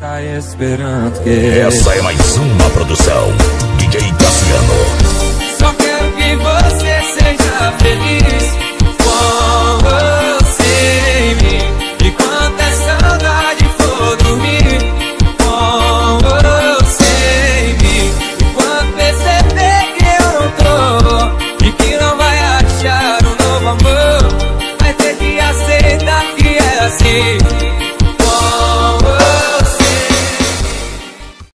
Tá esperando que. Essa é mais uma produção. DJ Cassiano. Só quero que você seja feliz com você em mim. E quando a saudade for dormir com você em mim. E quando perceber que eu não tô e que não vai achar um novo amor, vai ter que aceitar que é assim.